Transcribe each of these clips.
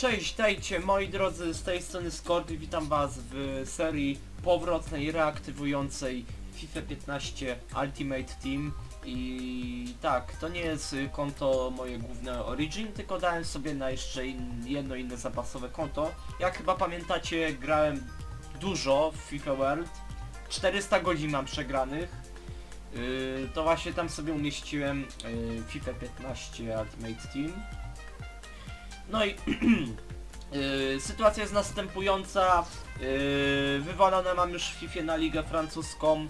Cześć, dajcie moi drodzy, z tej strony Skorpi, witam was w serii powrotnej, reaktywującej FIFA 15 Ultimate Team i tak, to nie jest konto moje główne Origin, tylko dałem sobie na jeszcze in, jedno inne zapasowe konto. Jak chyba pamiętacie, grałem dużo w FIFA World, 400 godzin mam przegranych, Yy, to właśnie tam sobie umieściłem yy, FIFA 15 Ultimate Team. No i yy, sytuacja jest następująca. Yy, wywalone mam już w FIFA na ligę francuską.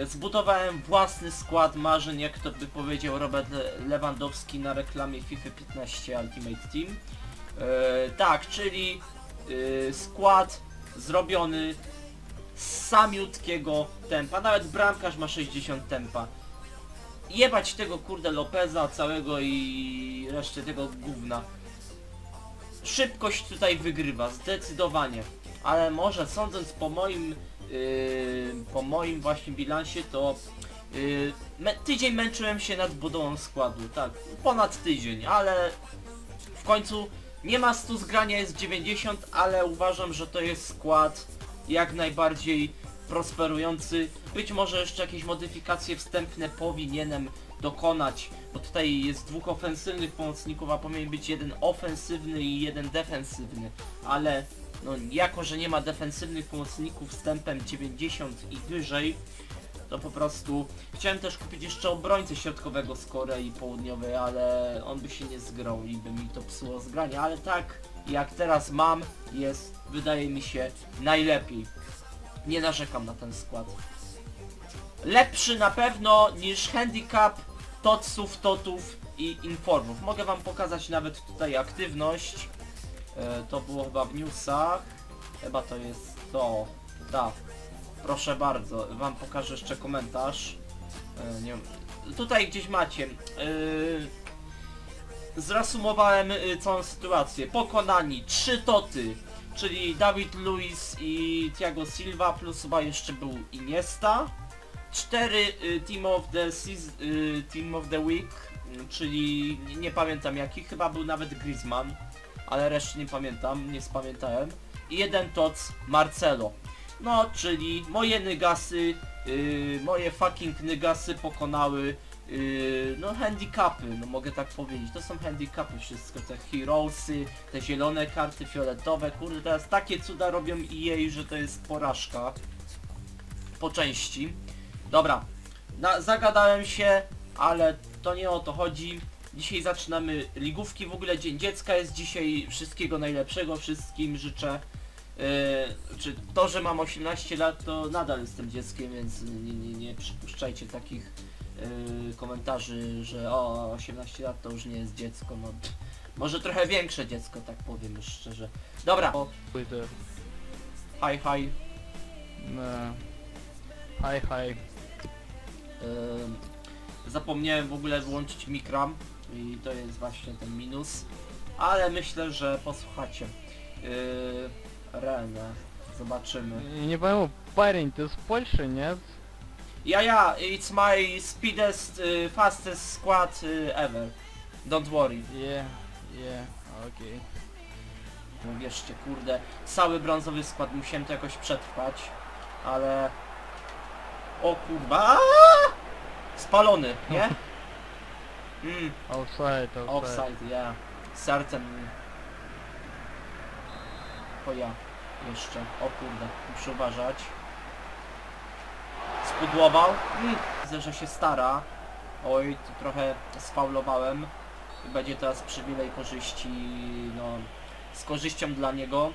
Yy, zbudowałem własny skład marzeń, jak to by powiedział Robert Le- Lewandowski na reklamie FIFA 15 Ultimate Team. Tak, czyli skład zrobiony z samiutkiego tempa, nawet bramkarz ma 60 tempa. Jebać tego kurde Lopeza całego i resztę tego gówna. Szybkość tutaj wygrywa, zdecydowanie. Ale może sądząc po moim yy, po moim właśnie bilansie to yy, me, tydzień męczyłem się nad budową składu, tak, ponad tydzień, ale w końcu nie ma 100 zgrania, jest 90, ale uważam, że to jest skład jak najbardziej prosperujący. Być może jeszcze jakieś modyfikacje wstępne powinienem dokonać, bo tutaj jest dwóch ofensywnych pomocników, a powinien być jeden ofensywny i jeden defensywny, ale no jako, że nie ma defensywnych pomocników wstępem 90 i wyżej, to po prostu chciałem też kupić jeszcze obrońcę środkowego z Korei Południowej, ale on by się nie zgrał i by mi to psuło zgranie, ale tak jak teraz mam jest wydaje mi się najlepiej. Nie narzekam na ten skład. Lepszy na pewno niż handicap Totsów, Totów i Informów. Mogę wam pokazać nawet tutaj aktywność. E, to było chyba w newsach. Chyba to jest to. Tak. Proszę bardzo, wam pokażę jeszcze komentarz. E, nie. Tutaj gdzieś macie. E, zreasumowałem y, całą sytuację. Pokonani trzy toty, czyli Dawid Luiz i Thiago Silva, plus chyba jeszcze był Iniesta. Cztery y, Team of the seas- y, Team of the Week, y, czyli nie, nie pamiętam jaki, chyba był nawet Griezmann, ale reszty nie pamiętam, nie spamiętałem. I jeden toc Marcelo. No, czyli moje nygasy, y, moje fucking nygasy pokonały Yy, no handicapy, no mogę tak powiedzieć, to są handicapy wszystko, te heroesy, te zielone karty, fioletowe, kurde teraz takie cuda robią EA, że to jest porażka po części. Dobra, na, zagadałem się, ale to nie o to chodzi. Dzisiaj zaczynamy ligówki, w ogóle Dzień Dziecka jest dzisiaj, wszystkiego najlepszego, wszystkim życzę. Yy, czy to, że mam 18 lat, to nadal jestem dzieckiem, więc nie, nie, nie przypuszczajcie takich komentarzy, że o 18 lat to już nie jest dziecko, no pff, może trochę większe dziecko, tak powiem już szczerze. Dobra, o, Pójdę. hi hi, No. Hi, hi. yy, zapomniałem w ogóle wyłączyć mikram i to jest właśnie ten minus, ale myślę, że posłuchacie. Yy, Renę, zobaczymy. Не пойму, парень, ты с Польши, нет? Ja ja, it's my speedest, uh, fastest squad uh, ever. Don't worry. Yeah, yeah, okej. No Wierzcie, kurde, cały brązowy skład, musiałem to jakoś przetrwać, ale... O kurwa! Spalony, nie? Mm, Outside, outside. offside, yeah. Sercem... O ja, jeszcze, o kurde, muszę uważać spudłował. Widzę, że się stara. Oj, tu trochę sfaulowałem. Będzie teraz przywilej korzyści, no, z korzyścią dla niego.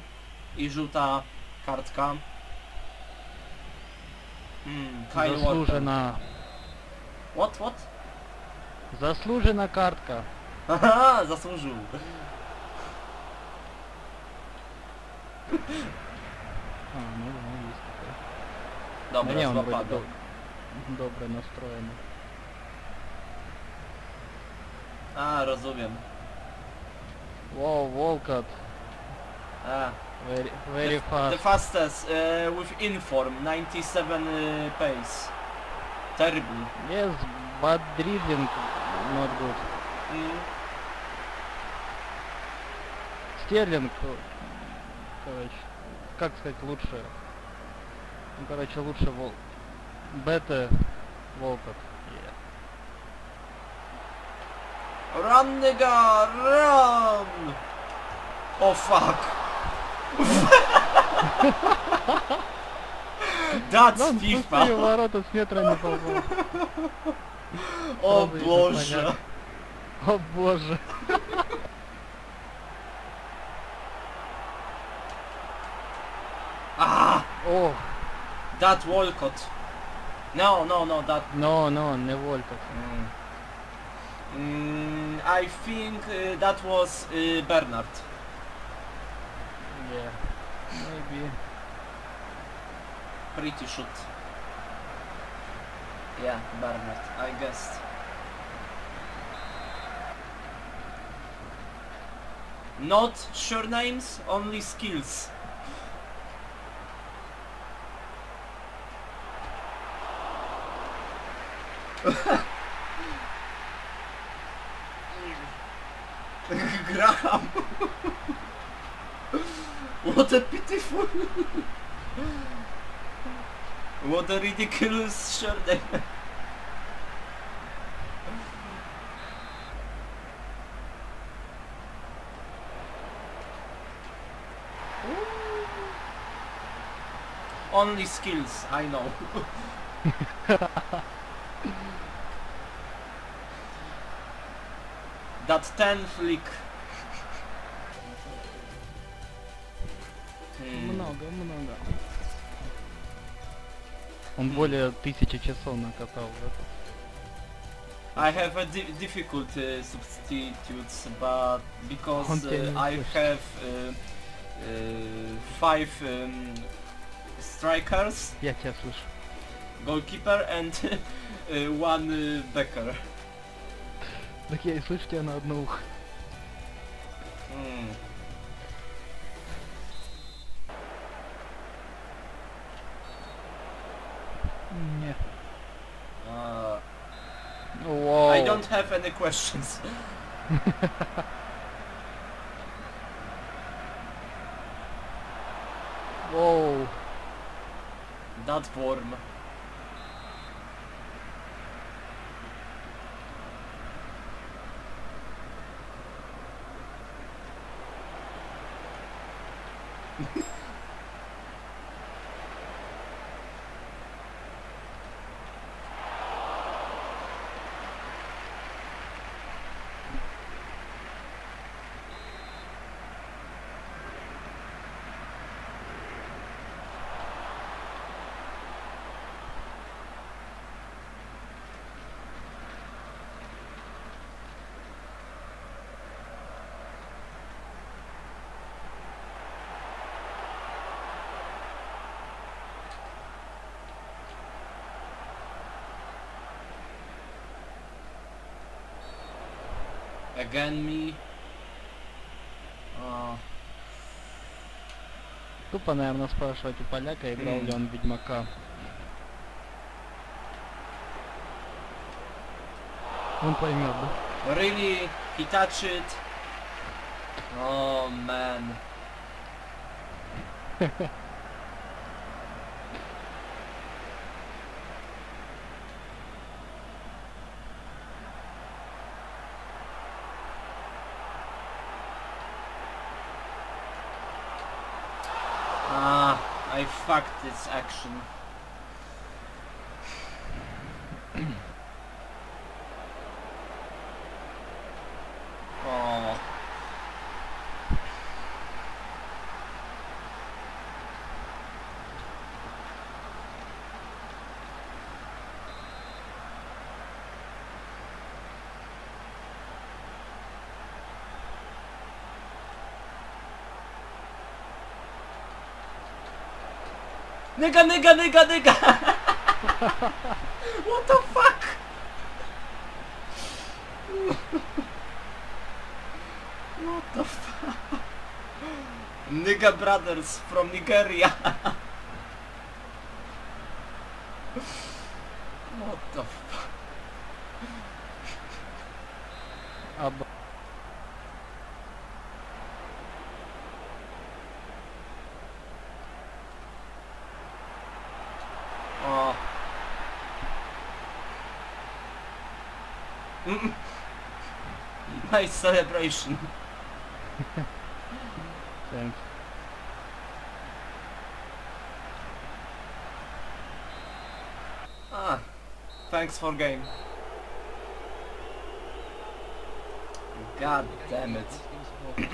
I żółta kartka. Hmm, Kyle Zasłużona. What, what? Zasłużona kartka. Haha, zasłużył. Да не, он вроде доб- добро настроенный. A, rozumiem. Воу, Волкот. A, Very, very the, fast. the fastest uh, with inform, 97 uh, pace. Terrible. Yes, but dribbling not good. Mm. Стерлинг, э, короче, как сказать лучше? Ну, короче, лучше Вол... Бета Волкот. Yeah. Run, nigga, run! Oh fuck! FIFA! пустые ворота с метра не попал. Boże! maniak. О боже. О, That Walcott. No, no, no, that... No, no, ne Walcott. Mm. Mm, I think uh, that was uh, Bernard. Yeah, maybe. Pretty shot. Yeah, Bernard, I guessed. Not surnames, only skills. Graham! what a pitiful... What a ridiculous surname. Only skills, I know. that ten flick. Hmm. Много, много. Он более тысячи часов накатал в это. I have a di difficult uh, substitutes, but because uh, Continue I first. have uh, uh, five um, strikers, Я тебя слышу. goalkeeper and uh, one uh, backer. Так я и слышу тебя на одно ухо. Hmm. Не. Uh, Вау. I don't have any questions. Воу. That worm. Again me. Uh, Тупо, наверное, спрашивать у поляка, играл ли он Ведьмака. Он поймет, да? really? He touched it? Oh man. fuck this action. Nigga, nigga, nigga, nigga! what the fuck? what the fuck? Nigga brothers from Nigeria! what the fuck? Nice celebration. Thanks. Ah, thanks for game. God damn it.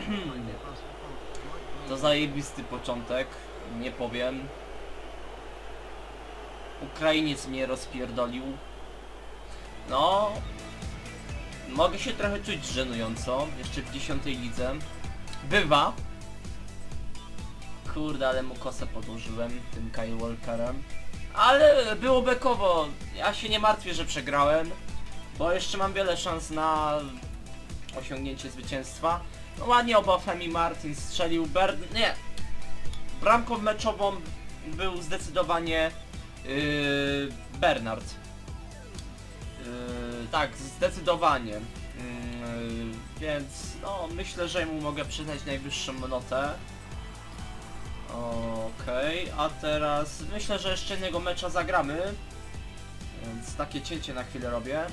To zajebisty początek, nie powiem. Ukrainiec mnie rozpierdolił. No, mogę się trochę czuć żenująco, jeszcze w dziesiątej lidze. Bywa. Kurde, ale mu kosę podłożyłem tym Kyle Walkerem. Ale było bekowo. Ja się nie martwię, że przegrałem, bo jeszcze mam wiele szans na osiągnięcie zwycięstwa. No ładnie oba Femi Martin strzelił. Bern... nie. Bramką meczową był zdecydowanie yy, Bernard. Yy, tak, zdecydowanie. Yy, więc no myślę, że mu mogę przyznać najwyższą notę. Okej, a teraz myślę, że jeszcze jednego mecza zagramy. Więc takie cięcie na chwilę robię.